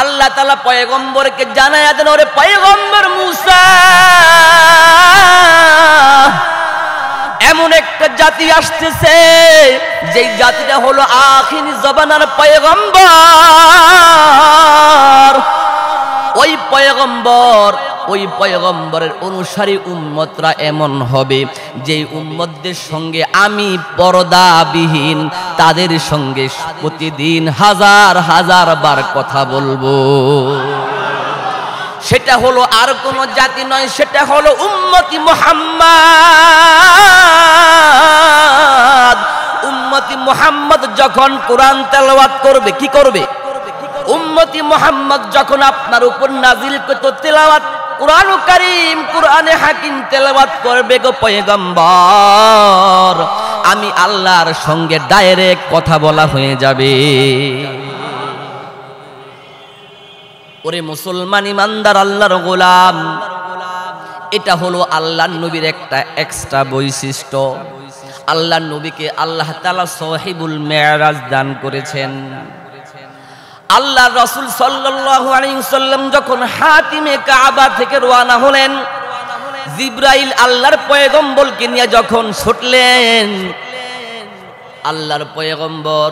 আল্লাহ তালা পয়গম্বরকে জানায় দেন ওরে পয়গম্বর মুসা, এমন একটা জাতি আসতেছে, যেই জাতিটা হলো আখিন জবানার পয়গম্বর। ওই পয়গম্বর, ওই পয়গম্বরের অনুসারী উম্মতরা এমন হবে যে উম্মতদের সঙ্গে আমি পর্দাবিহীন, তাদের সঙ্গে প্রতিদিন হাজার হাজার বার কথা বলব। সেটা হলো আর কোন জাতি নয়, সেটা হলো উম্মতি মোহাম্মদ। উম্মতি মোহাম্মদ যখন কোরআন তেলাওয়াত করবে, কি করবে? উম্মতি মোহাম্মদ যখন আপনার উপর নাজিল করতো, তেলাওয়াত কোরআন করিম, কোরআনে হাকিম তেলাওয়াত করবে গো পয়গম্বর। আমি আল্লাহর সঙ্গে ডাইরেক্ট কথা বলা হয়ে যাবে। ওরে মুসলমান ইমানদার, আল্লাহর গোলাম। এটা হলো আল্লাহ নবীর একটা এক্সট্রা বৈশিষ্ট্য। আল্লাহ নবীকে আল্লাহ তালা সহিবুল মেয়ারাজ দান করেছেন। আল্লাহ রসুল সাল্লাম যখন হাতিমে কাবা থেকে রওনা হলেন, জিব্রাইল আল্লাহর পয়গম্বরকে নিয়ে যখন ছুটলেন, আল্লাহর পয়গম্বর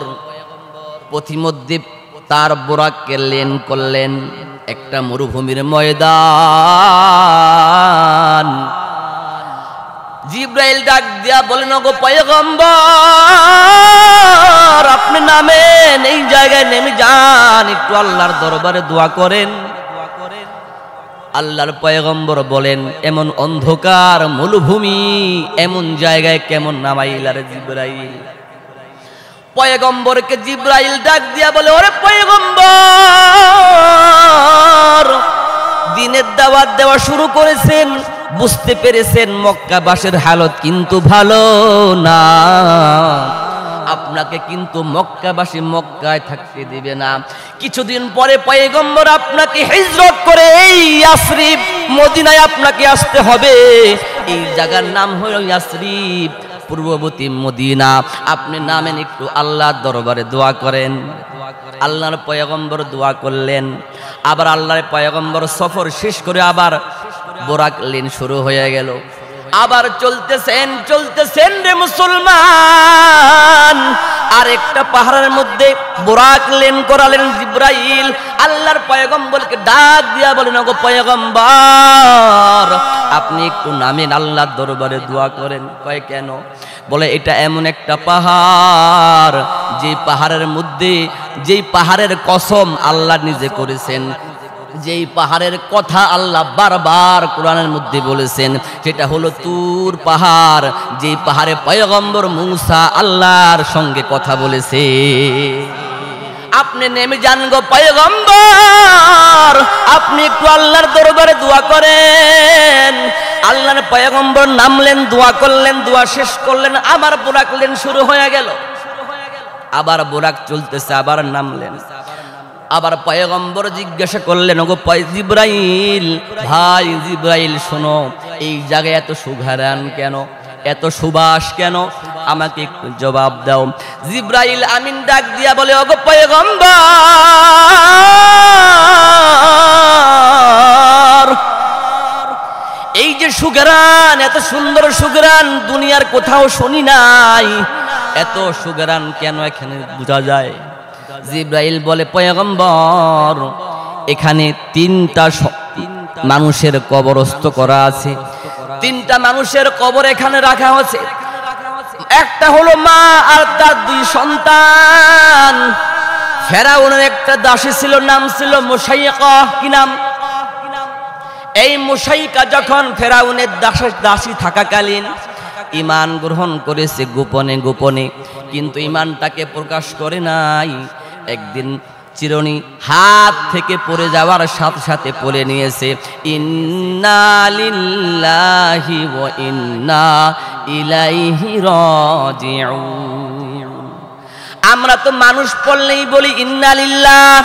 পথিমধ্যে তার বোরাককে লেন করলেন একটা মরুভূমির ময়দান। জিব্রাইল ডাক দিয়া বলেন গো পয়গম্বর, আপনি নামেন এই জায়গায় নেমে যান, একটু আল্লাহর দরবারে দোয়া করেন। আল্লাহর পয়গম্বর বলেন, এমন অন্ধকার মরুভূমি, এমন জায়গায় কেমন নামাইলার জিব্রাইল? পয়গম্বরকে জিব্রাইল ডাক দিয়া বলে, ওরে পয়গম্বর, দিনের দাওয়াত দেওয়া শুরু করেছেন বুঝতে পেরেছেন মক্কাবাসের হালত কিন্তু ভালো না। আপনাকে কিন্তু মক্কাবাসী মক্কায় থাকতে দিবে না। কিছুদিন পরে পয়গম্বর আপনাকে হিজরত করে এই ইয়াসরিফ মদিনায় আপনাকে আসতে হবে। এই জায়গার নাম হলো ইয়াসরিফ পূর্ববর্তী মদিনা। আপনি নামেন একটু আল্লাহর দরবারে দোয়া করেন। আল্লাহর পয়গম্বর দোয়া করলেন। আবার আল্লাহর পয়গম্বর সফর শেষ করে আবার বোরাক লেন শুরু হয়ে গেল। আবার চলতেছেন চলতেছেন রে মুসলমান। আর একটা পাহাড়ের মধ্যে বোরাক লেন করালেন জিব্রাইল। আল্লাহর পয়গম্বরকে ডাক দিয়া বলেন গো পয়গম্বর, আপনি একটু নামেন, আল্লাহর দরবারে দোয়া করেন। কয়, কেন? বলে, এটা এমন একটা পাহাড়, যে পাহাড়ের মধ্যে যেই পাহাড়ের কসম আল্লাহ নিজে করেছেন। যেই পাহাড়ের কথা আল্লাহ বারবার কোরআনের মধ্যে বলেছেন, সেটা হলো তুর পাহাড়, যেই পাহাড়ে পয়গম্বর মুসা আল্লাহর সঙ্গে কথা বলেছে। আপনি নেমে যান গো পয়গম্বর, আপনি একটু আল্লাহর দরবারে দোয়া করেন। আল্লাহর পয়গম্বর নামলেন, দোয়া করলেন, দোয়া শেষ করলেন, আবার বোরাকলেন শুরু হয়ে গেল। আবার বোরাক চলতেছে, আবার নামলেন। আবার পয়গম্বর জিজ্ঞাসা করলেন, ওগো জিব্রাইল, ভাই জিব্রাইল, শোনো, এই জায়গায় এত সুঘারান কেন? এত সুবাস কেন? আমাকে একটু জবাব দাও। জিব্রাইল আমিন ডাক দিয়া বলে, ওগো পয়গম্বর, এই যে সুগরান এত সুন্দর সুগরান দুনিয়ার কোথাও শুনি নাই। এত সুগরান কেন এখানে বোঝা যায়? জিব্রাইল বলে, পয়গম্বর, এখানে তিনটা মানুষের কবরস্থ করা আছে। তিনটা মানুষের কবর এখানে রাখা হয়েছে। একটা হলো মা আর তার দুই সন্তান। ফেরাউনের একটা দাসী ছিল, নাম ছিল মুসাইকা কি নাম? এই মুসাইকা যখন ফেরাউনের দাসের দাসী থাকাকালীন ইমান গ্রহণ করেছে গোপনে গোপনে, কিন্তু ইমানটাকে প্রকাশ করে নাই। একদিন চিরনি হাত থেকে পড়ে যাওয়ার সাথে সাথে পড়ে নিয়েছে ইন্নালিল্লাহি ইন্না ইলাইহি আমরা তো মানুষ পড়লেই বলি ইন্নালিল্লাহ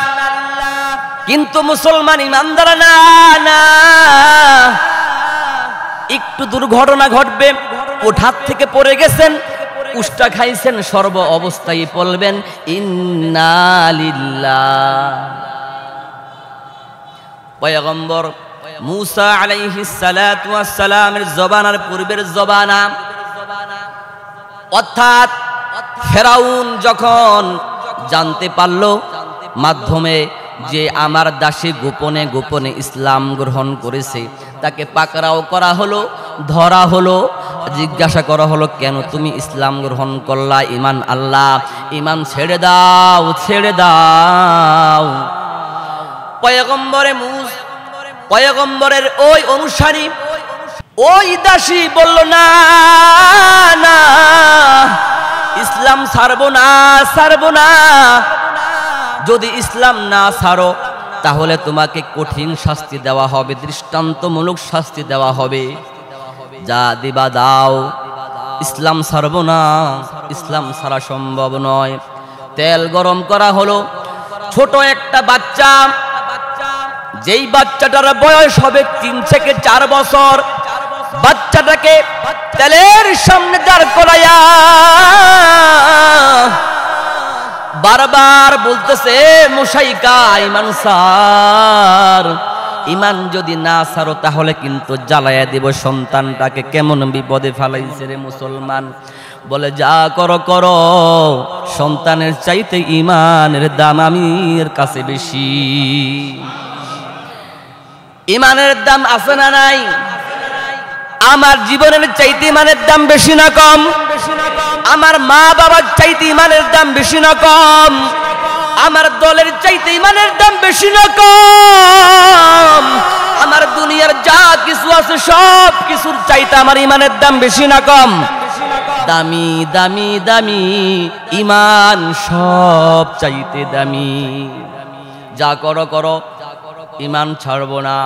কিন্তু মুসলমান ইমানদার, না না। একটু দুর্ঘটনা ঘটবে ওঠার থেকে পড়ে গেছেন উষ্টা খাইছেন, সর্ব অবস্থায় বলবেন ইন্নালিল্লাহ। পয়গম্বর মুসা সালামের জবানার পূর্বের জবানা অর্থাৎ ফেরাউন যখন জানতে পারল মাধ্যমে যে আমার দাসী গোপনে গোপনে ইসলাম গ্রহণ করেছে, তাকে পাকড়াও করা হলো। ধরা হলো, জিজ্ঞাসা করা হলো, কেন তুমি ইসলাম গ্রহণ করলা? ইমান আল্লাহ ইমান ছেড়ে দাও ছেড়ে দাও। পয়গম্বরে মুস পয়গম্বরের ওই অনুসারী, ওই দাসী বলল, না না, ইসলাম ছাড়বো না ছাড়বো না। যদি ইসলাম না ছাড়ো, তাহলে তোমাকে কঠিন শাস্তি দেওয়া হবে, দৃষ্টান্তমূলক শাস্তি দেওয়া হবে। যা দিবা দাও। ইসলাম ছাড়ব না, ইসলাম ছাড়া সম্ভব নয়। তেল গরম করা হলো, ছোট একটা বাচ্চা, যেই বাচ্চাটার বয়স হবে তিন থেকে চার বছর, বাচ্চাটাকে তেলের সামনে দাঁড় করাইয়া বারবার বলতেছে মুসাইকা ইমান সার ইমান যদি না সারো তাহলে কিন্তু জ্বালাইয়া দিব সন্তানটাকে। কেমন বিপদে ফেলাইছে রে মুসলমান? বলে, যা করো করো। সন্তানের চাইতে ইমানের দাম আমির কাছে বেশি। ইমানের দাম আছে না নাই? আমার জীবনের চাইতে ইমানের দাম বেশি না কম? আমার মা বাবার চাইতে ইমানের দাম বেশি না কম? আমার দলের চাইতে ইমানের দাম বেশি না কম। আমার দুনিয়ার যা কিছু আছে, সব কিছুর চাইতে আমার ইমানের দাম বেশি না কম। দামি দামি দামি, ইমান সব চাইতে দামি। যা করো করো, ইমান ছাড়বো না।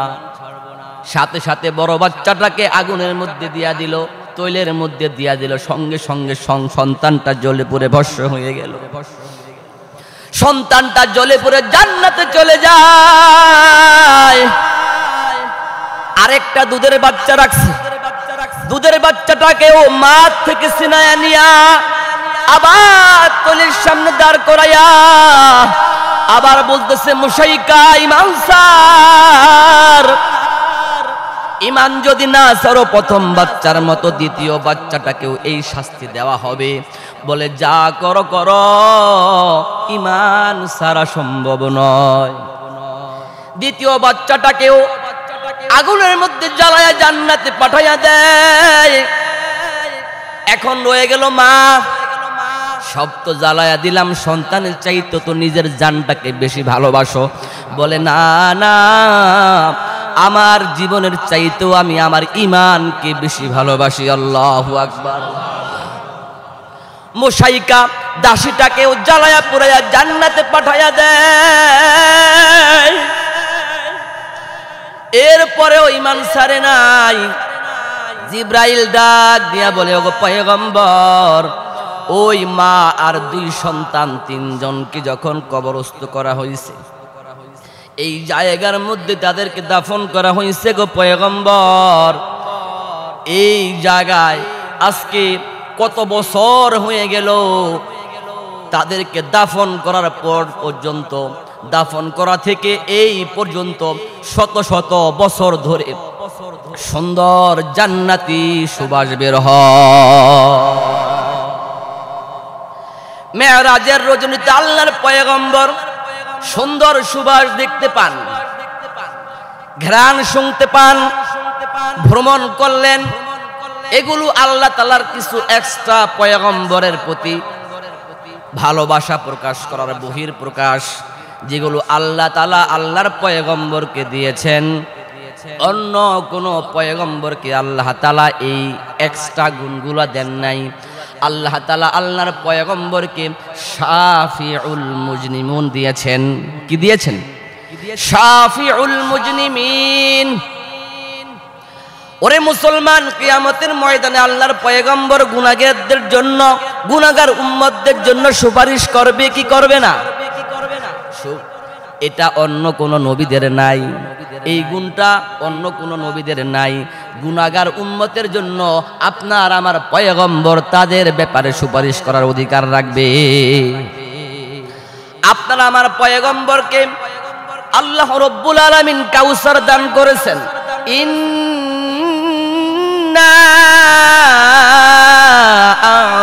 সাথে সাথে বড় বাচ্চাটাকে আগুনের মধ্যে দিয়া দিল, তৈলের মধ্যে দিয়া দিল, সঙ্গে সঙ্গে সন্তানটা জ্বলে পড়ে ভস্য হয়ে গেল। সন্তানটা জ্বলে পড়ে জান্নাতে চলে যায়। আরেকটা দুধের বাচ্চা রাখছে। দুধের বাচ্চাটাকেও মাঠ থেকে সিনায়া নিয়া আবার তলির সামনে দাঁড় করাইয়া আবার বলতেছে মুসাইকা ইমাম স্যার, ইমান যদি না সারো প্রথম বাচ্চার মতো দ্বিতীয় বাচ্চাটাকেও এই শাস্তি দেওয়া হবে। বলে, যা করো, কর। ইমান সারা সম্ভব নয়। দ্বিতীয় বাচ্চাটাকেও আগুনের মধ্যে জ্বালায়া জান্নাতে পাঠাইয়া দেয়। এখন রয়ে গেল মা। সব তো জ্বালায়া দিলাম, সন্তানের চাইতো তো নিজের জানটাকে বেশি ভালোবাসো। বলে, না না, আমার জীবনের চাইতেও আমি আমার ইমানকে বেশি ভালোবাসি। আল্লাহ আকবার। মোসাইকা দাসীটাকেও জ্বালায়া পুরাইয়া জান্নাতে পাঠাইয়া দেয়। এরপরেও ইমান সারে নাই। জিব্রাইল ডাক দিয়া বলে, ওগো পয়গম্বর, ওই মা আর দুই সন্তান তিনজনকে যখন কবরস্থ করা হয়েছে এই জায়গার মধ্যে তাদেরকে দাফন করা হয়েছে গো পয়গম্বর। এই জায়গায় আজকে কত বছর হয়ে গেল তাদেরকে দাফন করার পর পর্যন্ত, দাফন করা থেকে এই পর্যন্ত শত শত বছর ধরে সুন্দর জান্নাতি সুবাস বের মেয়েরাজের রজনীতে আল্লাহর পয়গম্বর সুন্দর সুবাস দেখতে পান, ঘ্রাণ শুনতে পান, ভ্রমণ করলেন এগুলো আল্লাহ তালার কিছু এক্সট্রা পয়গম্বরের প্রতি ভালোবাসা প্রকাশ করার বহির প্রকাশ যেগুলো আল্লাহ তালা আল্লাহর পয়গম্বরকে দিয়েছেন। অন্য কোনো পয়গম্বরকে আল্লাহ তালা এই এক্সট্রা গুণগুলো দেন নাই। আল্লাহ তালা আল্লাহর পয়গম্বরকে শাফিউল মুজনিমুন দিয়েছেন? কি দিয়েছেন? শাফিউল মুজনিমিন। ওরে মুসলমান, কিয়ামতের ময়দানে আল্লাহর পয়গম্বর গুনাগারদের জন্য গুনাগার উম্মতদের জন্য সুপারিশ করবে, কি করবে না? এটা অন্য কোন নবীদের নাই। এই গুণটা অন্য কোন নবীদের নাই। গুনাগার উম্মতের জন্য আপনার আমার পয়গম্বর তাদের ব্যাপারে সুপারিশ করার অধিকার রাখবে। আপনারা আমার পয়গম্বরকে আল্লাহ রব্বুল আলামিন কাউসার দান করেছেন। ইন্না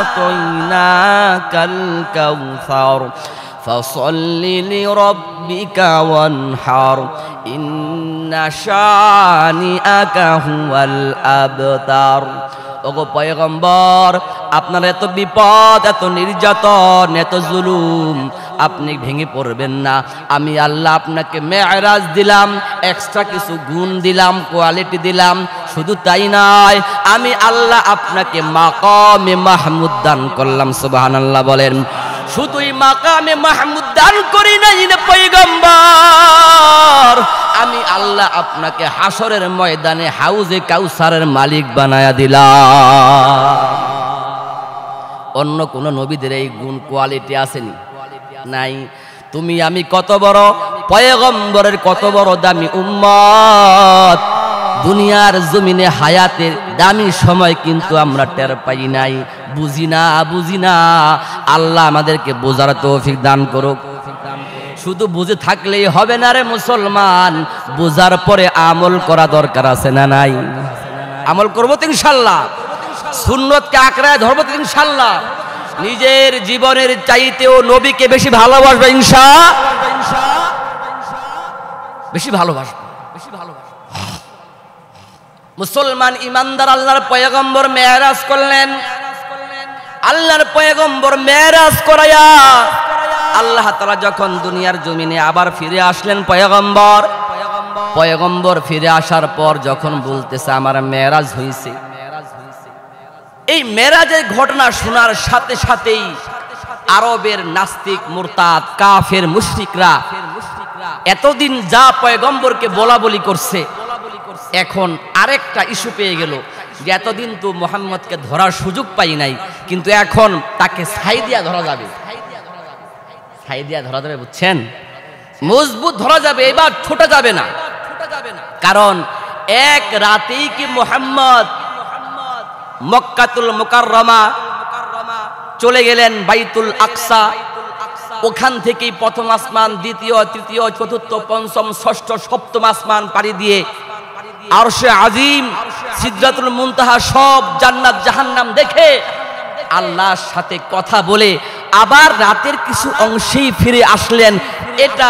আতাইনাকাল কাউসার فصل لربك وانحر إن شانئك هو الأبتر ওগো পয়গম্বর আপনার এত বিপদ এত নির্যাতন এত জুলুম আপনি ভেঙে পড়বেন না আমি আল্লাহ আপনাকে মেয়রাজ দিলাম এক্সট্রা কিছু গুণ দিলাম কোয়ালিটি দিলাম শুধু তাই নয়, আমি আল্লাহ আপনাকে মাকামে মাহমুদ দান করলাম সুবাহান আল্লাহ বলেন। শুধুই মাকামে মাহমুদ দান করি নাই পৈগম্বর আমি আল্লাহ আপনাকে হাসরের ময়দানে হাউজে কাউসারের মালিক বানায়া দিলাম। অন্য কোন নবীদের এই গুণ কোয়ালিটি আসেনি? নাই। তুমি আমি কত বড়? পয়গম্বরের কত বড় দামি উম্মত? দুনিয়ার জমিনে হায়াতের দামি সময় কিন্তু আমরা টের পাই নাই। বুঝি না বুঝি না। আল্লাহ আমাদেরকে বোঝার তৌফিক দান করুক। শুধু বুঝে থাকলেই হবে না রে মুসলমান, বোঝার পরে আমল করা দরকার আছে না নাই? আমল করব তো ইনশাল্লাহ। সুন্নতকে আঁকড়ায় ধরবো তো ইনশাল্লাহ। নিজের জীবনের চাইতেও নবীকে বেশি ভালোবাসবে ইনশা বেশি ভালোবাসবে। মুসলমান ইমানদার আল্লাহর পয়গম্বর মেয়ারাজ করলেন। আল্লাহর পয়গম্বর মেয়ারাজ করাইয়া আল্লাহ তারা যখন দুনিয়ার জমিনে আবার ফিরে আসলেন পয়গম্বর পয়গম্বর ফিরে আসার পর যখন বলতেছে, আমার মেয়ারাজ হয়েছে এই মেরাজের ঘটনা শোনার সাথে সাথেই আরবের নাস্তিক, মুরতাদ, কাফের, মুশরিকরা এতদিন যা পয়গম্বরকে বলা বলি করছে এখন আরেকটা ইস্যু পেয়ে গেল যে এতদিন তো মোহাম্মদকে ধরার সুযোগ পাই নাই, কিন্তু এখন তাকে ছাই দিয়া ধরা যাবে। ছাই দিয়া ধরা যাবে বুঝছেন? মজবুত ধরা যাবে, এবার ছোটা যাবে না। কারণ এক রাতেই কি মোহাম্মদ মক্কাতুল মোকাররমা চলে গেলেন বাইতুল আকসা। ওখান থেকেই প্রথম আসমান, দ্বিতীয়, তৃতীয়, চতুর্থ, পঞ্চম, ষষ্ঠ, সপ্তম আসমান পাড়ি দিয়ে আরশে আজিম সিদ্ধাতুল মুনতাহা সব জান্নাত, জাহান্নাম দেখে আল্লাহর সাথে কথা বলে আবার রাতের কিছু অংশেই ফিরে আসলেন। এটা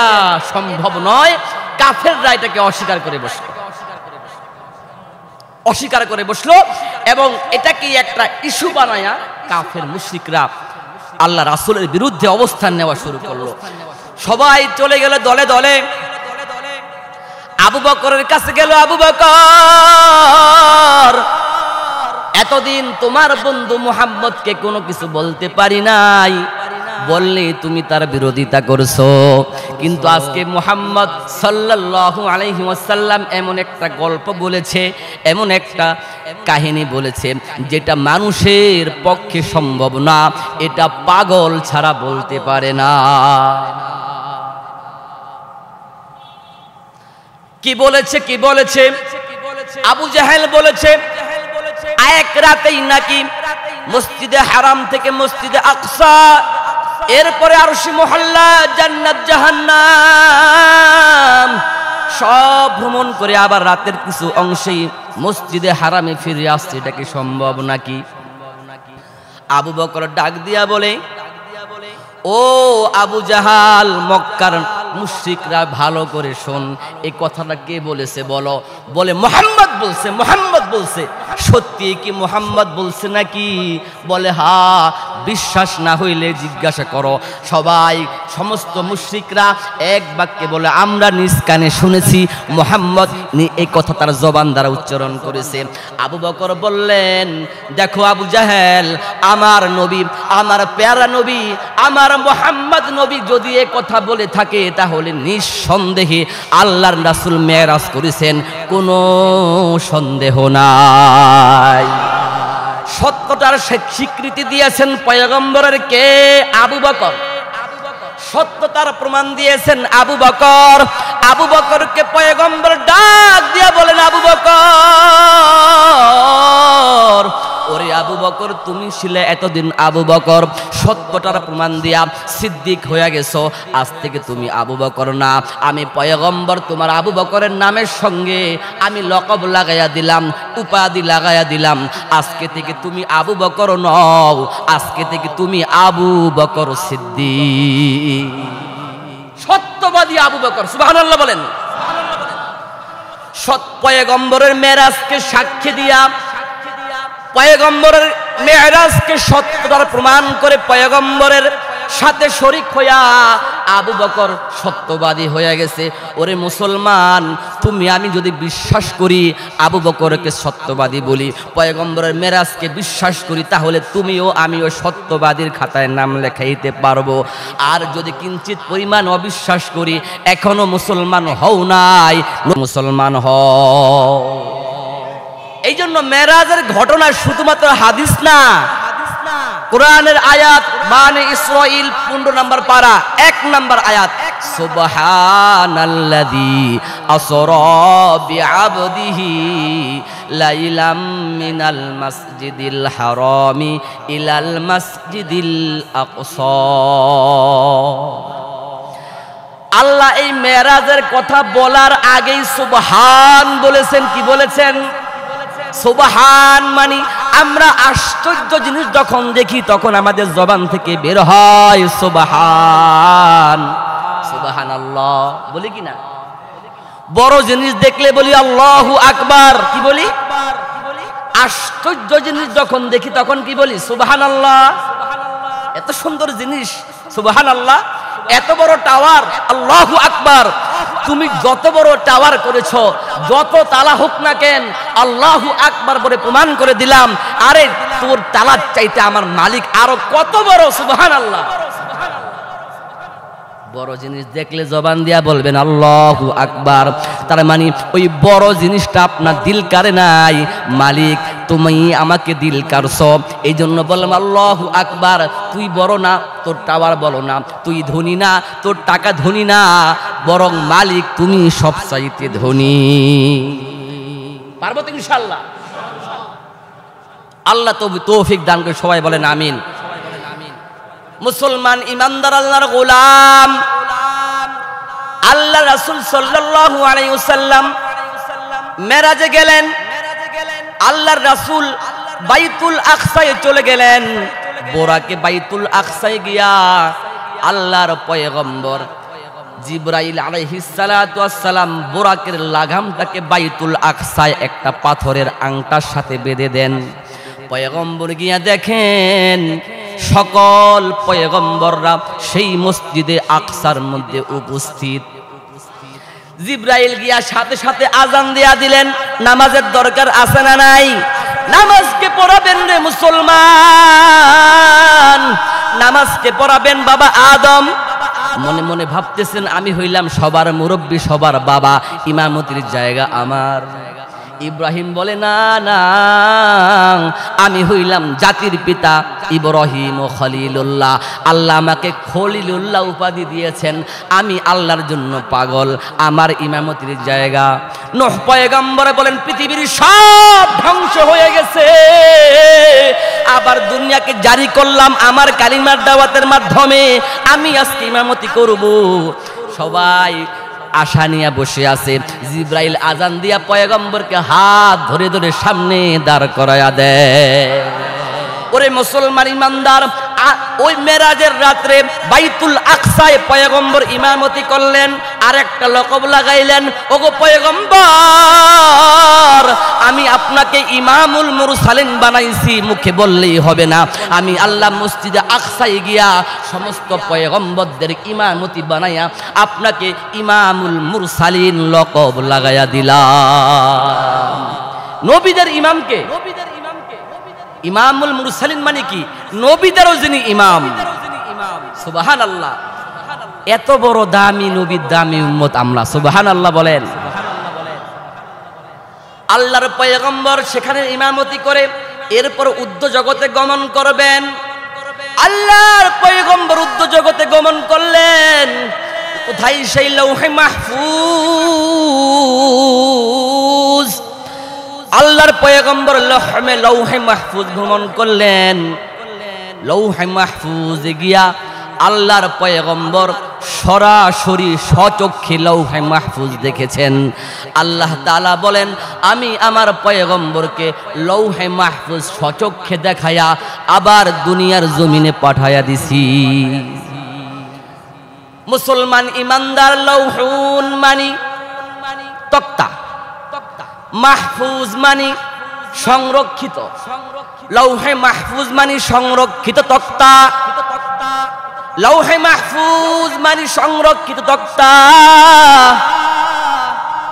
সম্ভব নয়। কাফেররা এটাকে অস্বীকার করে বসল। অস্বীকার করে বসল এবং এটাকে একটা ইস্যু বানায়া কাফের মুশরিকরা আল্লাহ রাসুলের বিরুদ্ধে অবস্থান নেওয়া শুরু করল। সবাই চলে গেল দলে দলে। আবু বকরের কাছে গেল, আবু বকর, এতদিন তোমার বন্ধু মুহাম্মদকে কোনো কিছু বলতে পারি নাই। বললে তুমি তার বিরোধিতা করছ। কিন্তু আজকে মুহাম্মদ সাল্লাল্লাহু আলাইহি ওয়াসাল্লাম এমন একটা গল্প বলেছে, এমন একটা কাহিনী বলেছে, যেটা মানুষের পক্ষে সম্ভব না, এটা পাগল ছাড়া বলতে পারে না। কি বলেছে কি বলেছে? আবু জাহেল বলেছে এক রাতেই নাকি মসজিদে হারাম থেকে মসজিদে আকসা, এরপরে আর আরশি মহল্লা, জান্নাত, জাহান্নাম, সব ভ্রমণ করে আবার রাতের কিছু অংশেই মসজিদে হারামে ফিরে আসছে। এটা কি সম্ভব নাকি? আবু বকর ডাক দিয়া বলে, ও আবু জাহাল, মক্কার মুশ্রিকরা ভালো করে শোন। এই কথাটা কে বলেছে বলো? বলে মোহাম্মদ বলছে মোহাম্মদ বলছে। সত্যি কি মোহাম্মদ বলছে নাকি? বলে, হা, বিশ্বাস না হইলে জিজ্ঞাসা করো। সবাই, সমস্ত মুশ্রিকরা এক বাক্যে বলে, আমরা নিজ কানে শুনেছি, মোহাম্মদ এই কথা তার জবান দ্বারা উচ্চারণ করেছে। আবু বকর বললেন, দেখো আবু জাহেল, আমার নবী, আমার প্যারা নবী, আমার মোহাম্মদ নবী যদি এ কথা বলে থাকে তাহলে নিঃসন্দেহে আল্লাহর রাসুল মেয়ারাজ করেছেন, কোনো সন্দেহ নাই। সত্যটার স্বীকৃতি দিয়েছেন পয়গম্বরের কে? আবু বকর। সত্যতার প্রমাণ দিয়েছেন আবু বকর। আবু বকরকে পয়গম্বর ডাক দিয়া বলেন, আবু বকর ওরে আবু বকর, তুমি ছিলে এতদিন আবু বকর। সত্যটার প্রমাণ দিয়া সিদ্দিক হয়ে গেছো। আজ থেকে তুমি আবু বকর না। আমি পয়গম্বর তোমার আবু বকরের নামের সঙ্গে। আমি লকব লাগাইয়া দিলাম, উপাধি লাগাইয়া দিলাম। আজকে থেকে তুমি আবু বকর নও। আজকে থেকে তুমি আবু বকর সিদ্দিক। সত্যবাদী আবু বকর, সুবহানাল্লাহ বলেন। সৎ পয়গম্বরের মেরাজকে সাক্ষী দিয়া পয়গম্বরের মেরাজকে সত্যতার প্রমাণ করে পয়গম্বরের সাথে শরিক হইয়া আবু বকর সত্যবাদী হয়ে গেছে। ওরে মুসলমান, তুমি আমি যদি বিশ্বাস করি আবু বকরকে সত্যবাদী বলি, পয়গম্বরের মেরাজকে বিশ্বাস করি, তাহলে তুমিও আমিও সত্যবাদীর খাতায় নাম লেখাইতে পারব। আর যদি কিঞ্চিত পরিমাণ অবিশ্বাস করি, এখনও মুসলমান হও নাই, মুসলমান হও। এই জন্য মেরাজের ঘটনা শুধুমাত্র হাদিস না। কোরআনের আয়াত মানে ইসরাইল, পনেরো নাম্বার পারা, এক নাম্বার আয়াত। ইলাল আল্লাহ এই মেরাজের কথা বলার আগেই সুবহান বলেছেন, কি বলেছেন? সুবহান মানে আমরা আশ্চর্য জিনিস যখন দেখি, তখন আমাদের জবান থেকে বের হয় সুবহান। সুবহান আল্লাহ বলি কি না? বড় জিনিস দেখলে বলি আল্লাহু আকবার, কি বলি? আশ্চর্য জিনিস যখন দেখি, তখন কি বলি? সুবহান আল্লাহ এত সুন্দর জিনিস সুবহান আল্লাহ এত বড় টাওয়ার, আল্লাহু আকবার। তুমি যত বড় টাওয়ার করেছ, যত তালা হোক না কেন, আল্লাহ আকবার বলে প্রমাণ করে দিলাম, আরে তোর তালার চাইতে আমার মালিক আরও কত বড় সুবহান আল্লাহ বড় জিনিস দেখলে জবান দিয়া বলবেন, আল্লাহু আকবার। তার মানে ওই বড় জিনিসটা আপনার দিল কারে নাই। মালিক, তুমি আমাকে দিল কারছ। এই জন্য বললাম, আল্লাহু আকবার, তুই বড় না, তোর টাওয়ার বলো না, তুই ধনী না, তোর টাকা ধনী না, বরং মালিক তুমি সব চাইতে ধনী। পারব তো ইনশাল্লাহ আল্লাহ তৌফিক দান করে সবাই বলেন, আমিন। মুসলমান ইমানদার আল্লাহর গোলাম। আল্লাহ রাসুল সাল্লাল্লাহু আলাইহি ওয়াসাল্লাম মেরাজে গেলেন। আল্লাহর রাসূল বাইতুল আকসায় চলে গেলেন। বোরাকে বাইতুল আকসায় গিয়া আল্লাহর পয়গম্বর জিব্রাইল আলাইহিস সালাতু ওয়াসসালাম বোরাকের লাগামটাকে বাইতুল আকসায় একটা পাথরের আংটার সাথে বেঁধে দেন। পয়গম্বর গিয়া দেখেন সকল পয়গম্বররা সেই মসজিদে আকসার মধ্যে উপস্থিত। জিব্রাইল গিয়া সাথে সাথে আজান দিয়া দিলেন, নামাজের দরকার আছে না নাই? নামাজকে পড়াবেন রে মুসলমান। নামাজকে পড়াবেন বাবা আদম। মনে মনে ভাবতেছেন, আমি হইলাম সবার মুরব্বী, সবার বাবা। ইমামতির জায়গা আমার। ইব্রাহিম বলে, না না, আমি হইলাম জাতির পিতা ইব্রাহিম ও খলিলুল্লাহ। আল্লাহ আমাকে খলিলুল্লাহ উপাধি দিয়েছেন। আমি আল্লাহর জন্য পাগল। আমার ইমামতির জায়গা। নোহ পয়গম্বরে বলেন, পৃথিবীর সব ধ্বংস হয়ে গেছে। আবার দুনিয়াকে জারি করলাম আমার কালিমার দাওয়াতের মাধ্যমে। আমি আজকে ইমামতি করব। সবাই আশা নিয়ে বসে আছে। জিব্রাইল আজান দিয়া পয়গম্বরকে হাত ধরে ধরে সামনে দাঁড় করায়া দেয়। ওরে মুসলমান ইমানদার ওই মেরাজের রাত্রে বাইতুল আকসায় পয়গম্বর ইমামতি করলেন আর একটা লকব লাগাইলেন, ওগো পয়গম্বর, আমি আপনাকে ইমামুল মুরসালিন বানাইছি, মুখে বললেই হবে না। আমি আল্লাহ মসজিদে আকসায় গিয়া সমস্ত পয়গম্বরদের ইমামতি বানাইয়া আপনাকে ইমামুল মুরসালিন লকব লাগাইয়া দিলাম। নবীদের ইমামকে ইমামুল মুরসালিন মানে কি? নবীদেরও যিনি ইমাম। সুবাহান আল্লাহ এত বড় দামি নবীর দামি উম্মত আমরা সুবাহান আল্লাহ বলেন। আল্লাহর পয়গম্বর সেখানে ইমামতি করে এরপর উদ্ধ জগতে গমন করবেন। আল্লাহর পয়গম্বর উদ্ধ জগতে গমন করলেন। কোথায় সেই লৌহে মাহফুজ? আল্লাহর পয়গম্বর লহমে লৌহে মাহফুজ ভ্রমণ করলেন। লৌহে মাহফুজে গিয়া আল্লাহর পয়গম্বর সরাসরি সচক্ষে লৌহে মাহফুজ দেখেছেন। আল্লাহ তালা বলেন, আমি আমার পয়গম্বরকে লৌহে মাহফুজ সচক্ষে দেখায়া আবার দুনিয়ার জমিনে পাঠায়া দিছি। মুসলমান ইমানদার লৌহুন মানি, তক্তা। মাহফুজ মানি সংরক্ষিত। লৌহে মাহফুজ মানি সংরক্ষিত তক্তা। লৌহে মাহফুজ মানি সংরক্ষিত তক্তা।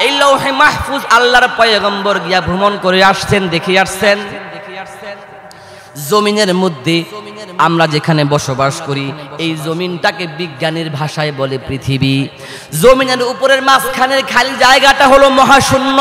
এই লৌহে মাহফুজ আল্লাহর পয়গম্বর গিয়া ভ্রমণ করে আসছেন, দেখে আসছেন। জমিনের মধ্যে আমরা যেখানে বসবাস করি, এই জমিনটাকে বিজ্ঞানীর ভাষায় বলে পৃথিবী। জমিনের উপরের মাঝখানের খালি জায়গাটা হলো মহাশূন্য।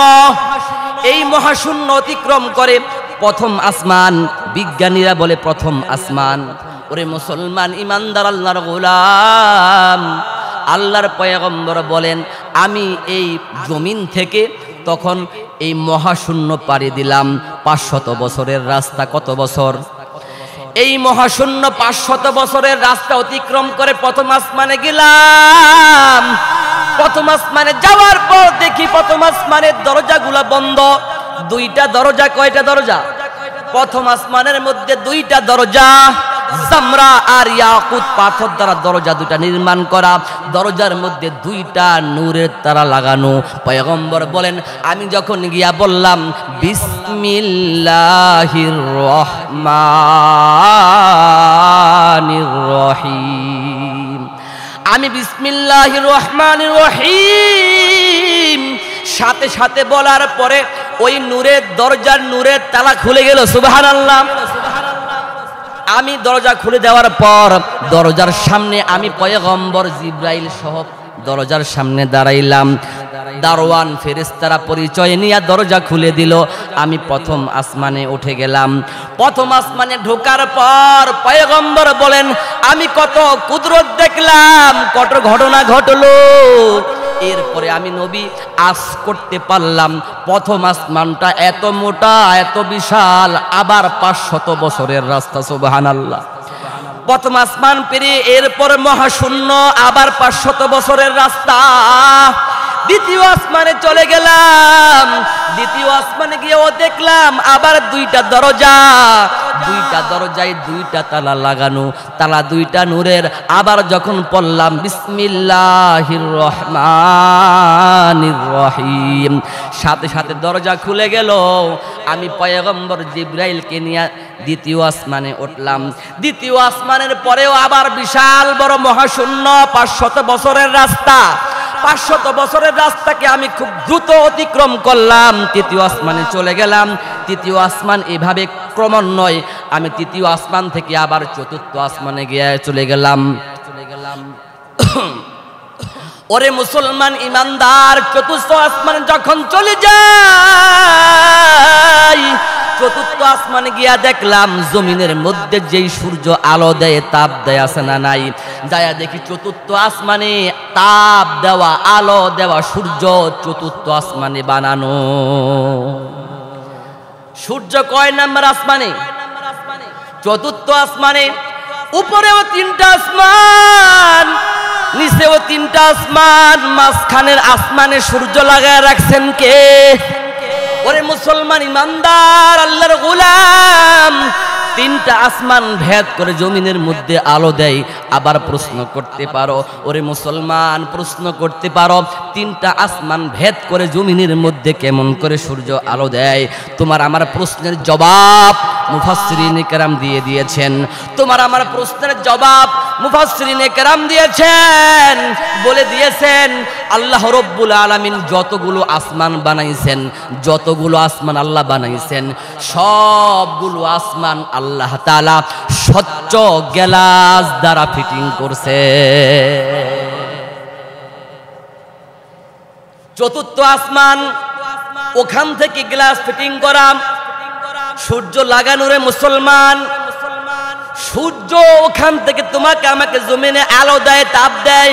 এই মহাশূন্য অতিক্রম করে প্রথম আসমান। বিজ্ঞানীরা বলে প্রথম আসমান। ওরে মুসলমান, ইমানদার, আল্লাহর গোলাম। আল্লাহর পয়গম্বর বলেন, আমি এই জমিন থেকে তখন এই মহাশূন্য পাড়ি দিলাম পাঁচশত বছরের রাস্তা কত বছর? এই মহাশূন্য পাঁচশত বছরের রাস্তা অতিক্রম করে প্রথম আসমানে গেলাম। প্রথম আসমানে যাওয়ার পর দেখি প্রথম আসমানের দরজাগুলো বন্ধ। দুইটা দরজা, কয়টা দরজা? প্রথম আসমানের মধ্যে দুইটা দরজা। জামরা আর ইয়াকুত পাথর দ্বারা দরজা দুটা নির্মাণ করা। দরজার মধ্যে দুইটা নূরের তারা লাগানো। পয়গম্বর বলেন, আমি যখন গিয়া বললাম, বিসমিল্লাহির রহমানির রহিম। আমি বিসমিল্লাহির রহমানির রহিম। সাথে সাথে বলার পরে ওই নূরের দরজার নূরের তালা খুলে গেল, সুবহানাল্লাহ। আমি দরজা খুলে দেওয়ার পর দরজার সামনে আমি পয়গম্বর জিব্রাইল সহ দরজার সামনে দাঁড়াইলাম। দারোয়ান ফেরেস্তারা পরিচয় নিয়ে দরজা খুলে দিল। আমি প্রথম আসমানে উঠে গেলাম। প্রথম আসমানে ঢোকার পর পয়গম্বর বলেন, আমি কত কুদরত দেখলাম, কত ঘটনা ঘটলো। এরপরে আমি নবী আস করতে পারলাম। প্রথম আসমানটা এত মোটা, এত বিশাল, আবার পাঁচশত বছরের রাস্তা সুবাহান আল্লাহ প্রথম আসমান পেরিয়ে এরপর মহাশূন্য, আবার পাঁচশত বছরের রাস্তা। দ্বিতীয় আসমানে চলে গেলাম। দ্বিতীয় আসমানে গিয়েও দেখলাম, আবার দুইটা দরজা। দুইটা দরজায় দুইটা তালা লাগানো। তালা দুইটা নূরের। আবার যখন পড়লাম, বিসমিল্লাহির রহমানির রহিম। সাথে সাথে দরজা খুলে গেল। আমি পয়গম্বর জিব্রাইলকে নিয়ে দ্বিতীয় আসমানে উঠলাম। দ্বিতীয় আসমানের পরেও আবার বিশাল বড় মহাশূন্য পাঁচশত বছরের রাস্তা। পাঁচশত বছরের রাস্তাকে আমি খুব দ্রুত অতিক্রম করলাম। তৃতীয় আসমানে চলে গেলাম। তৃতীয় আসমান এভাবে ক্রমান্বয়ে আমি তৃতীয় আসমান থেকে আবার চতুর্থ আসমানে গিয়ে চলে গেলাম। চলে গেলাম ওরে মুসলমান ইমানদার, চতুর্থ আসমানে যখন চলে যাই চতুর্থ আসমানে গিয়া দেখলাম, জমিনের মধ্যে যেই সূর্য আলো দেয়, তাপ দেয়, আছে না নাই? যায়া দেখি চতুর্থ আসমানে তাপ দেওয়া, আলো দেওয়া সূর্য চতুর্থ আসমানে বানানো। সূর্য কয় নাম্বার আসমানে? চতুর্থ আসমানে। উপরেও তিনটা আসমান, নিচেও তিনটা আসমান, মাঝখানের আসমানে সূর্য লাগায় রাখছেন কে? ওরে মুসলমান ইমানদার আল্লাহর গোলাম। তিনটা আসমান ভেদ করে জমিনের মধ্যে আলো দেয়। আবার প্রশ্ন করতে পারো, ওরে মুসলমান, প্রশ্ন করতে পারো, তিনটা আসমান ভেদ করে জমিনের মধ্যে কেমন করে সূর্য আলো দেয়? তোমার আমার প্রশ্নের জবাব মুফাসরিন কেরাম দিয়ে দিয়েছেন। তোমার আমার প্রশ্নের জবাব মুফাসরিন কেরাম দিয়েছেন। বলে দিয়েছেন, আল্লাহ রব্বুল আলামিন যতগুলো আসমান বানাইছেন, যতগুলো আসমান আল্লাহ বানাইছেন, সবগুলো আসমান আল্লাহ তাআলা স্বচ্ছ গ্লাস দ্বারা ফিটিং করছে। চতুর্থ আসমান, ওখান থেকে গ্লাস ফিটিং করা, সূর্য লাগানোরে মুসলমান, সূর্য ওখান থেকে তোমাকে আমাকে জমিনে আলো দেয়, তাপ দেয়।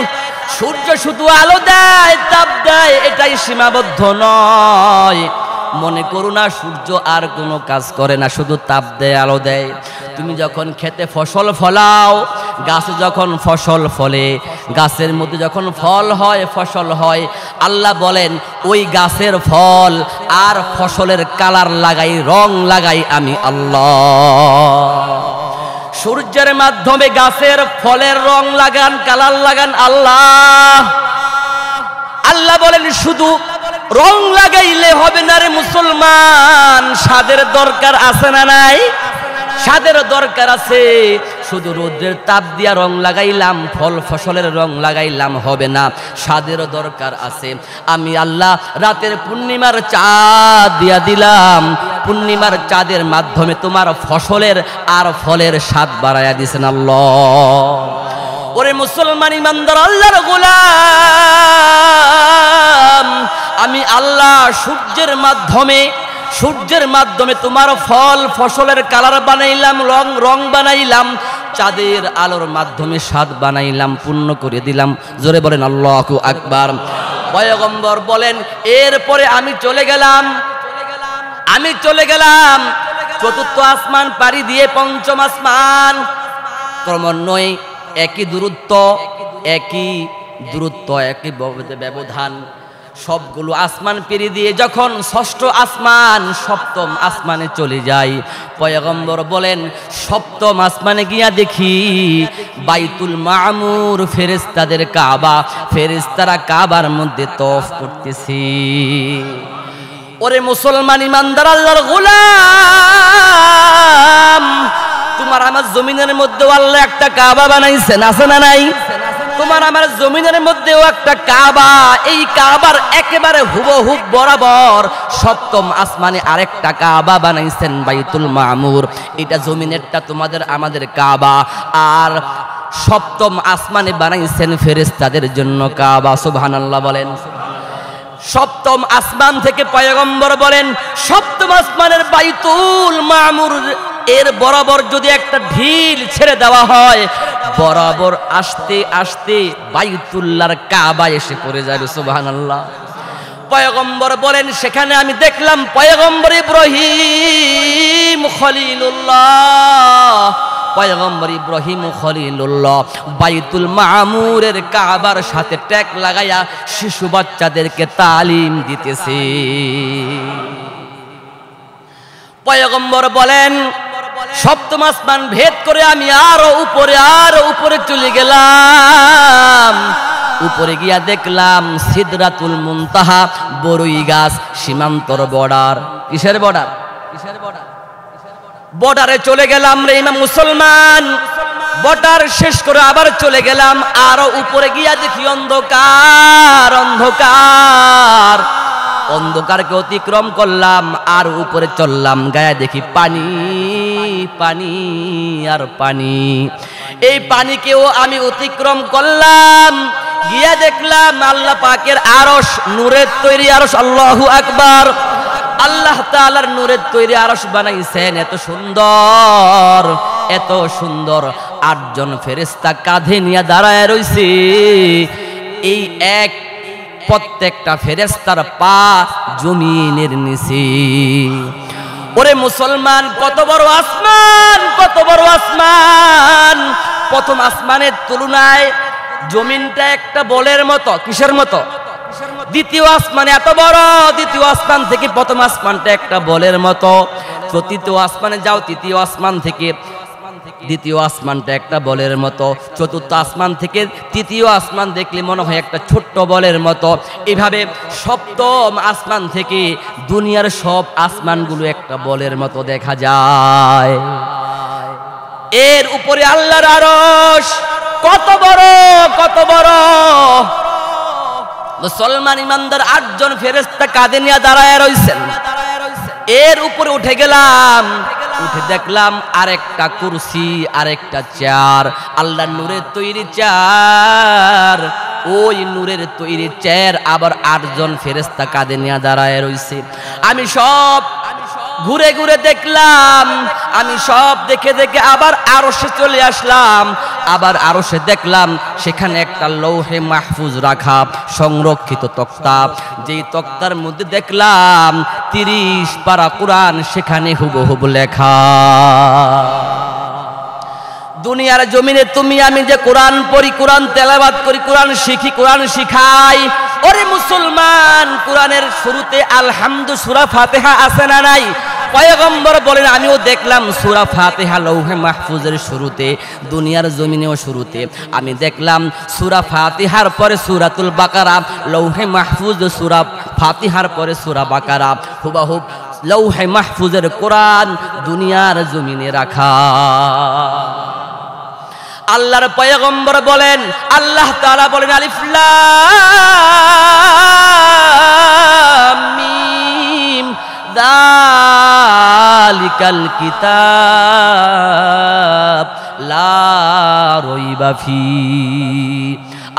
সূর্য শুধু আলো দেয়, তাপ দেয়, এটাই সীমাবদ্ধ নয়। মনে করো না, সূর্য আর কোনো কাজ করে না, শুধু তাপ দেয়, আলো দেয়। তুমি যখন খেতে ফসল ফলাও, গাছে যখন ফসল ফলে, গাছের মধ্যে যখন ফল হয়, ফসল হয়, আল্লাহ বলেন, ওই গাছের ফল আর ফসলের কালার লাগাই, রং লাগাই আমি আল্লাহ। সূর্যের মাধ্যমে গাছের ফলের রং লাগান, কালার লাগান আল্লাহ। আল্লাহ বলেন, শুধু রং লাগাইলে হবে না রে মুসলমান। স্বাদের দরকার আছে না নাই? স্বাদের দরকার আছে। শুধু রোদ্রের তাপ দিয়া রং লাগাইলাম, ফল ফসলের রং লাগাইলাম হবে না। স্বাদেরও দরকার আছে। আমি আল্লাহ রাতের পূর্ণিমার চাঁদ দিয়া দিলাম। পূর্ণিমার চাঁদের মাধ্যমে তোমার ফসলের আর ফলের স্বাদ বাড়াইয়া দিছেন আল্লাহ। ওরে মুসলমান ইমানদার, আল্লাহর গোলাম। আমি আল্লাহ সূর্যের মাধ্যমে সূর্যের মাধ্যমে তোমার ফল, ফসলের কালার বানাইলাম, রং রং বানাইলাম, চাঁদের আলোর মাধ্যমে স্বাদ বানাইলাম, পূর্ণ করে দিলাম। জোরে বলেন, আল্লাহ আকবার। পয়গম্বর বলেন, এরপরে আমি চলে গেলাম, আমি চলে গেলাম, চতুর্থ আসমান পাড়ি দিয়ে পঞ্চম আসমান। ক্রমান্বয়ে একই দূরত্ব একই দূরত্ব, একই ব্যবধান। সবগুলো আসমান পেরিয়ে দিয়ে যখন ষষ্ঠ আসমান সপ্তম আসমানে চলে যায় পয়গম্বর বলেন, সপ্তম আসমানে গিয়া দেখি বাইতুল মামুর ফেরেস্তাদের কাবা ফেরেস্তারা কাবার মধ্যে তফ করতেছি। ওরে মুসলমান ইমানদার আল্লাহর গোলাম, তোমার আমার জমিনের মধ্যে আল্লাহ একটা কাবা বানাইছেন, আছে না নাই? তোমার আমার জমিনের মধ্যেও একটা কাবা, এই কাবার একেবারে হুবহুব বরাবর সপ্তম আসমানে আরেকটা কাবা বানাইছেন বাইতুল মামুর। এটা জমিনেরটা তোমাদের আমাদের কাবা। আর সপ্তম আসমানে বানাইছেন ফেরেশতাদের জন্য কাবা, সুবহানাল্লাহ বলেন। সপ্তম আসমান থেকে পয়গম্বর বলেন, সপ্তম আসমানের বাইতুল মামুর, এর বরাবর যদি একটা ঢিল ছেড়ে দেওয়া হয় বরাবর আসতে আসতে বাইতুল্লাহর কাবা এসে পড়ে যায় যাবে, সুবহানাল্লাহ। পয়গম্বর বলেন, সেখানে আমি দেখলাম পয়গম্বর ইব্রাহিম খলিলুল্লাহ। পয়গম্বর ইব্রাহিম খলিলুল্লাহ বাইতুল মামুরের কাবার সাথে ট্যাগ লাগাইয়া শিশু বাচ্চাদেরকে তালিম দিতেছে। পয়গম্বর বলেন সপ্তম আসমান ভেদ করে আমি আরও উপরে আরও উপরে চলে গেলাম। উপরে গিয়া দেখলাম সিদরাতুল মুনতাহা, বরুই গাছ, সীমান্তর বর্ডার? কিসের বর্ডার? কিসের বর্ডার? বর্ডারে চলে গেলাম রে ইমাম মুসলমান। বর্ডার শেষ করে আবার চলে গেলাম, আরও উপরে গিয়া দেখি অন্ধকার অন্ধকার। অন্ধকারকে অতিক্রম করলাম, আর উপরে চললাম। গায়ে দেখি পানি পানি আর পানি। এই পানিকেও আমি অতিক্রম করলাম। গিয়া দেখলাম আল্লাহ পাকের আরস নূরের তৈরি আরস আল্লাহু আকবার। আল্লাহ তাআলার নূরের তৈরি আরস বানাইছেন, এত সুন্দর এত সুন্দর। আটজন ফেরেশতা কাঁধে নিয়ে দাঁড়ায় রইছে। এই এক প্রত্যেকটা ফেরেস্তার পা জমিনের নিচে। ওরে মুসলমান, কত বড় আসমান, কত বড় আসমান। প্রথম আসমানের তুলনায় জমিনটা একটা বলের মতো, কিসের মতো? দ্বিতীয় আসমানে এত বড়, দ্বিতীয় আসমান থেকে প্রথম আসমানটা একটা বলের মতো। চতুর্থ আসমানে যাও, তৃতীয় আসমান থেকে দ্বিতীয় আসমানটা একটা বলের মতো, চতুর্থ আসমান থেকে তৃতীয় আসমান দেখলে মনে হয় একটা ছোট্ট বলের মতো। এভাবে সপ্তম আসমান থেকে দুনিয়ার সব আসমানগুলো একটা বলের মতো দেখা যায়। এর উপরে আল্লাহর আরস কত বড় কত বড়। মুসলমান ইমানদার আটজন ফেরেস্তা কাঁধে নিয়ে দাঁড়ায় রইছেন। এর উপরে উঠে গেলাম। উঠে দেখলাম আরেকটা কুরসি, আরেকটা চেয়ার। আল্লাহ নূরের তৈরি চেয়ার। ওই নূরের তৈরি চেয়ার আবার আটজন ফেরেস্তা কাঁধে নিয়ে দাঁড়ায় রইছে। আমি সব ঘুরে ঘুরে দেখলাম, আমি সব দেখে দেখে আবার আরও সে চলে আসলাম। আবার আরও সে দেখলাম, সেখানে একটা লৌহে মাহফুজ রাখা, সংরক্ষিত তক্তা। যেই তক্তার মধ্যে দেখলাম, তিরিশ পারা কোরআন সেখানে হুবহুব লেখা। দুনিয়ার জমিনে তুমি, আমি যে কোরআন পড়ি, কোরআন তেলাবাদ করি, কোরআন শিখি, কোরআন শিখাই, ওরে মুসলমান, কোরআনের শুরুতে আলহামদু সুরা ফাতেহা আছে না নাই? পয়গম্বর বলেন, আমিও দেখলাম সুরা ফাতেহা লৌহে মাহফুজের শুরুতে, দুনিয়ার জমিনেও শুরুতে। আমি দেখলাম সুরা ফাতিহার পরে সুরাতুল বাকারা, লৌহে মাহফুজ সুরা ফাতিহার পরে সুরা বাকারা। হুবাহুব লৌহে মাহফুজের কোরআন দুনিয়ার জমিনে রাখা। আল্লাহর পয়গম্বর বলেন, আল্লাহ তালা বলেন, আলিফ লাম মিম দালিকাল কিতাব, লা রইবা ফি।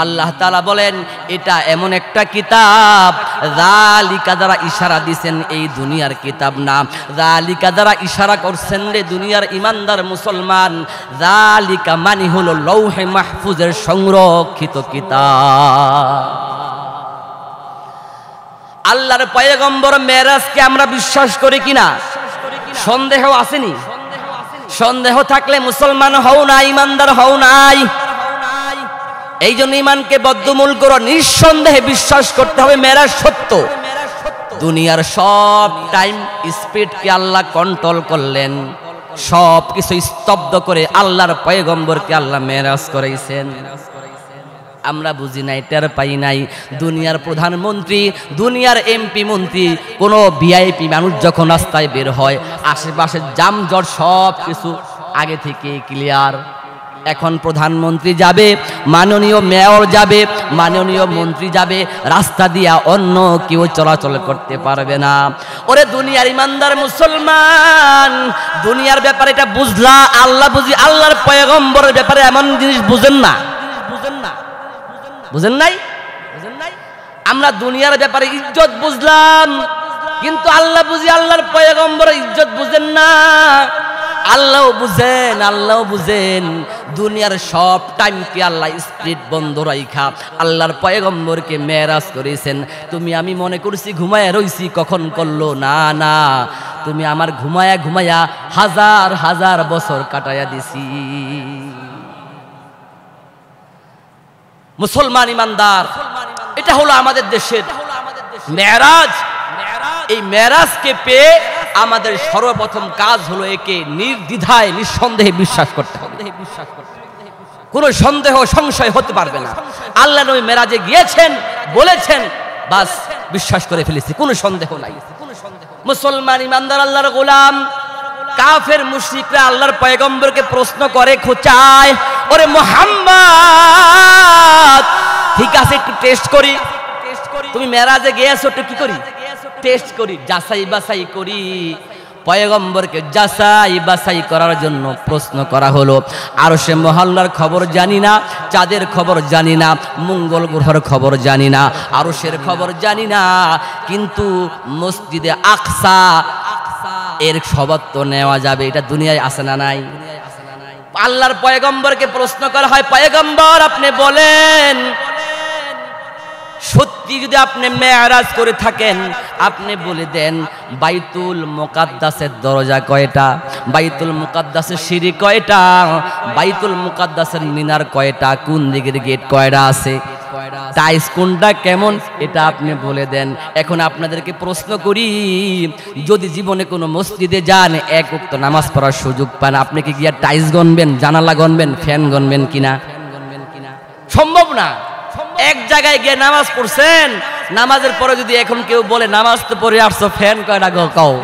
আল্লাহ তালা বলেন, এটা এমন একটা কিতাব জালিকা দ্বারা ইশারা দিছেন এই দুনিয়ার কিতাব না। জালিকা দ্বারা ইশারা করছেন রে দুনিয়ার ইমানদার মুসলমান জালিকা মানি হলো লৌহে মাহফুজের সংরক্ষিত কিতাব। আল্লাহর পয়গম্বর মেরাজকে আমরা বিশ্বাস করি কিনা? সন্দেহ আসেনি? সন্দেহ থাকলে মুসলমান হও না, ইমানদার হও নাই। এই জন্য ইমানকে বদ্ধমূল করো, নিঃসন্দেহে বিশ্বাস করতে হবে মেরাজ সত্য। দুনিয়ার সব টাইম স্পিডকে আল্লাহ কন্ট্রোল করলেন। সব কিছু স্তব্ধ করে আল্লাহর পয়গম্বরকে আল্লাহ মেরাজ করাইছেন। আমরা বুঝি নাই, টের পাই নাই। দুনিয়ার প্রধানমন্ত্রী, দুনিয়ার এমপি মন্ত্রী, কোনো ভিআইপি মানুষ যখন রাস্তায় বের হয়, আশেপাশে জামজট সব কিছু আগে থেকে ক্লিয়ার এখন প্রধানমন্ত্রী যাবে, মাননীয় মেয়র যাবে, মাননীয় মন্ত্রী যাবে, রাস্তা দিয়া অন্য কেউ চলাচল করতে পারবে না। ওরে দুনিয়ার ইমানদার মুসলমান, দুনিয়ার ব্যাপারে এটা বুঝলা, আল্লাহ বুঝি আল্লাহর পয়গম্বরের ব্যাপারে এমন জিনিস বুঝেন না বুঝেন না। বুঝেন নাই? বুঝেন নাই? আমরা দুনিয়ার ব্যাপারে ইজ্জত বুঝলাম, কিন্তু আল্লাহ বুঝি আল্লাহর পয়গম্বর ইজ্জত বুঝেন না। আল্লাহ বুঝেন আল্লাহ বুঝেন। দুনিয়ার সব টাইমকে আল্লাহ স্পিড বন্ধ রাইখা, আল্লাহর পয়গম্বরকে মেরাজ করেছেন। তুমি আমি মনে করছি ঘুমায় রইছি, কখন করল? না না। তুমি আমার ঘুমায়া ঘুমায়া হাজার হাজার বছর কাটায়া দিছি। মুসলমান ইমানদার। এটা হলো আমাদের দেশের মেরাজ এই মেরাজকে পেয়ে আমাদের সর্বপ্রথম কাজ হলো একে নির্দ্বিধায়, নিঃসন্দেহে বিশ্বাস করতে হবে। বিশ্বাস করতে কোনো সন্দেহ, সংশয় হতে পারবে না। আল্লাহ নবী মেরাজে গিয়েছেন, বলেছেন, বাস, বিশ্বাস করে ফেলেছি, কোনো সন্দেহ নাই। মুসলমান ইমানদার আল্লাহর গোলাম। কাফের মুশরিকরা আল্লাহর পয়গম্বরকে প্রশ্ন করে, খোঁচায়? ওরে মোহাম্মদ, ঠিক আছে, একটু টেস্ট করি। তুমি মেরাজে গিয়েছো, একটু কি করি? টেস্ট করি, যাচাই বাছাই করি। পয়গম্বরকে যাচাই বাছাই করার জন্য প্রশ্ন করা হলো। আর সে মহল্লার খবর জানি না, চাঁদের খবর জানি না, মঙ্গল গ্রহর খবর জানি না, আরশের খবর জানি না, কিন্তু মসজিদে আকসা এর খবর তো নেওয়া যাবে এটা দুনিয়ায় আসে না নাই? আল্লাহর পয়গম্বরকে প্রশ্ন করা হয় পয়গম্বর আপনি বলেন। সত্যি যদি আপনি মেয়ারাজ করে থাকেন আপনি বলে দেন বাইতুল মোকাদ্দাসের দরজা কয়টা? বাইতুল মুকাদ্দাসের সিঁড়ি কয়টা? বাইতুল মুকাদ্দাসের মিনার কয়টা? কোন দিকের গেট কয়টা আছে? টাইস কোনটা কেমন? এটা আপনি বলে দেন। এখন আপনাদেরকে প্রশ্ন করি, যদি জীবনে কোনো মসজিদে যান, এক উক্ত নামাজ পড়ার সুযোগ পান, আপনি কি গিয়া টাইস গনবেন, জানালা গনবেন, ফ্যান গনবেন কিনা? সম্ভব না। এক জায়গায় গিয়ে নামাজ পড়ছেন, নামাজের পরে যদি এখন কেউ বলে, নামাজ তো পড়ে আসছো, ফ্যান কয়টা কাও।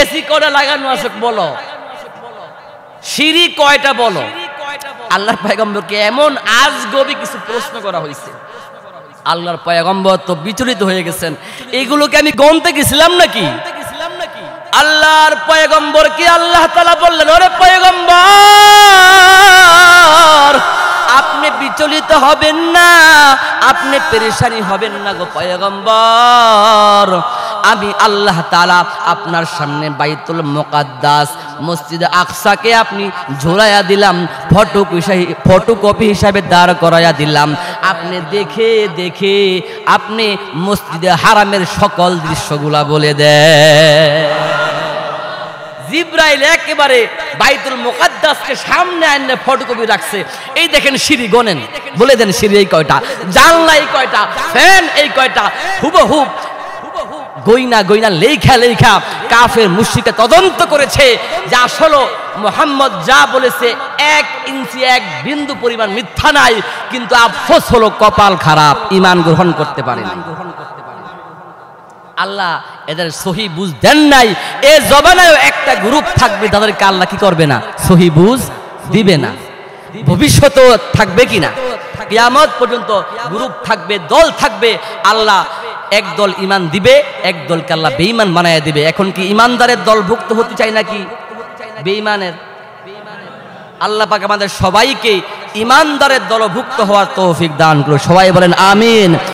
এসি কয়টা লাগানো আছে বলো? সিঁড়ি কয়টা বলো? আল্লাহর পয়গম্বরকে এমন আজগবি কিছু প্রশ্ন করা হয়েছে। আল্লাহর পয়গম্বর তো বিচলিত হয়ে গেছেন। এগুলোকে আমি গমতে গেছিলাম নাকি? আল্লাহর পয়গম্বরকে আল্লাহ তালা বললেন, ওরে পয়গম্বর! আপনি বিচলিত হবেন না। আপনি পেরেশানি হবেন না গো পয়গম্বর। আমি আল্লাহ তাআলা আপনার সামনে বাইতুল মোকাদ্দাস মসজিদ আকসাকে আপনি ঝোলাইয়া দিলাম ফটো ফটোকপি হিসাবে দাঁড় করাইয়া দিলাম। আপনি দেখে দেখে আপনি মসজিদে হারামের সকল দৃশ্যগুলা বলে দেয় জিব্রাইল একেবারে বাইতুল মুকাদ্দাসকে সামনে আইনে ফটোকপি রাখছে। এই দেখেন সিঁড়ি গনেন। বলে দেন সিঁড়ি এই কয়টা? জানলা এই কয়টা? ফ্যান এই কয়টা? হুবহুব গইনা গইনা লেখা লেখা কাফের মুশরিকা তদন্ত করেছে যে আসলে মোহাম্মদ যা বলেছে এক ইঞ্চি, এক বিন্দু পরিমাণ মিথ্যা নাই, কিন্তু আফসোস হলো কপাল খারাপ ইমান গ্রহণ করতে পারেনি। আল্লাহ এদের সহি বুঝ দেন নাই। এ জবানায়ও একটা গ্রুপ থাকবে, তাদেরকে আল্লাহ কি করবে না? সহি বুঝ দিবে না। ভবিষ্যতেও থাকবে কিনা কিয়ামত পর্যন্ত গ্রুপ থাকবে, দল থাকবে, আল্লাহ এক দল ইমান দিবে, এক দলকে আল্লাহ বেঈমান বানায় দিবে। এখন কি ইমানদারের দলভুক্ত হতে চাই নাকি? বেঈমানের। আল্লাহ পাক আমাদের সবাইকে ইমানদারের দলভুক্ত হওয়ার তৌফিক দান করুন সবাই বলেন, আমিন।